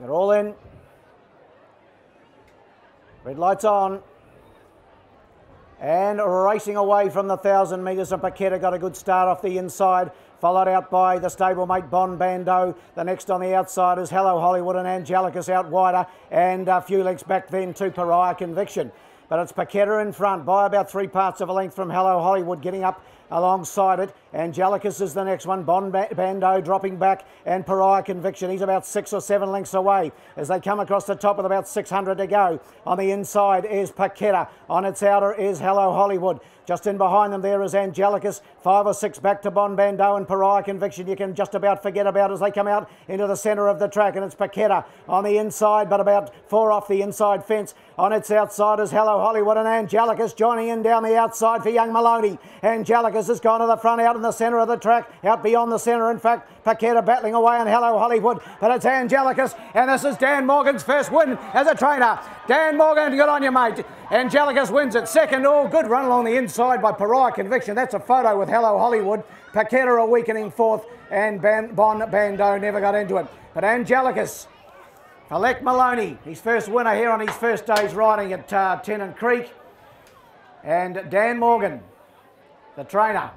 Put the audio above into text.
They're all in. Red lights on. And racing away from the 1,000 metres, and Paquetta got a good start off the inside, followed out by the stablemate Bon Bando. The next on the outside is Hello Hollywood and Angelicus out wider, and a few lengths back then to Pariah Conviction. But it's Paqueta in front by about three parts of a length from Hello Hollywood, getting up alongside it. Angelicus is the next one. Bon Bando dropping back and Pariah Conviction. He's about six or seven lengths away as they come across the top with about 600 to go. On the inside is Paqueta. On its outer is Hello Hollywood. Just in behind them there is Angelicus. Five or six back to Bon Bando and Pariah Conviction. You can just about forget about as they come out into the centre of the track. And it's Paqueta on the inside, but about four off the inside fence. On its outside is Hello Hollywood and Angelicus joining in down the outside for young Maloney. Angelicus has gone to the front out in the centre of the track, out beyond the centre. In fact, Paquetta battling away on Hello Hollywood, but it's Angelicus, and this is Dan Morgan's first win as a trainer. Dan Morgan, good on you, mate. Angelicus wins it. Second all, good run along the inside by Pariah Conviction. That's a photo with Hello Hollywood. Paquetta a weakening fourth, and Ban Bon Bando never got into it. But Angelicus, Alec Maloney, his first winner here on his first day's riding at uh, Tennant Creek. And Dan Morgan, the trainer.